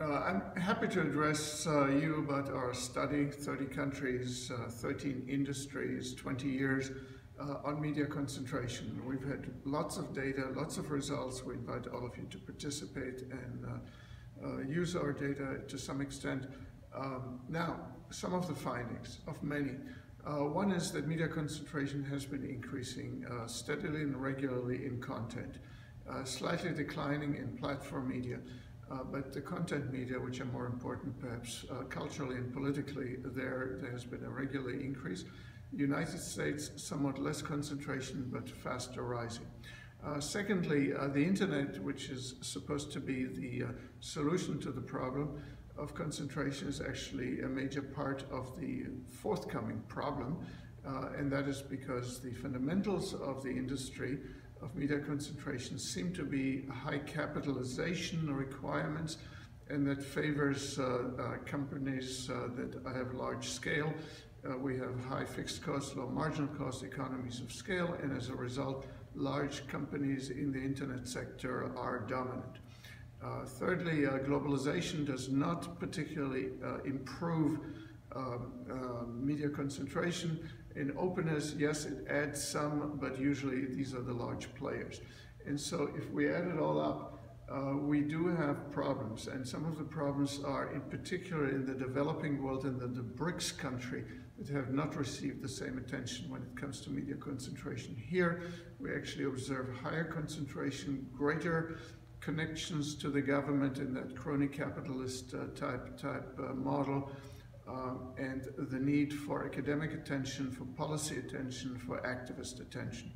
Uh, I'm happy to address uh, you about our study, 30 countries, uh, 13 industries, 20 years uh, on media concentration. We've had lots of data, lots of results. We invite all of you to participate and uh, uh, use our data to some extent. Um, now, some of the findings of many. one is that media concentration has been increasing steadily and regularly in content, slightly declining in platform media. Uh, but the content media, which are more important perhaps uh, culturally and politically, there, there has been a regular increase. United States, somewhat less concentration, but faster rising. Uh, secondly, uh, the internet, which is supposed to be the uh, solution to the problem of concentration, is actually a major part of the forthcoming problem, uh, and that is because the fundamentals of the industry of media concentration seem to be high capitalization requirements and that favors uh, uh, companies uh, that have large scale. Uh, we have high fixed costs, low marginal cost economies of scale, and as a result, large companies in the internet sector are dominant. Uh, thirdly, uh, globalization does not particularly improve um, media concentration in openness, yes, it adds some, but usually these are the large players. And so if we add it all up, uh, we do have problems, and some of the problems are in particular in the developing world and in the BRICS country that have not received the same attention when it comes to media concentration. Here, we actually observe higher concentration, greater connections to the government in that crony capitalist uh, type, type uh, model, um, and the need for academic attention, for policy attention, for activist attention.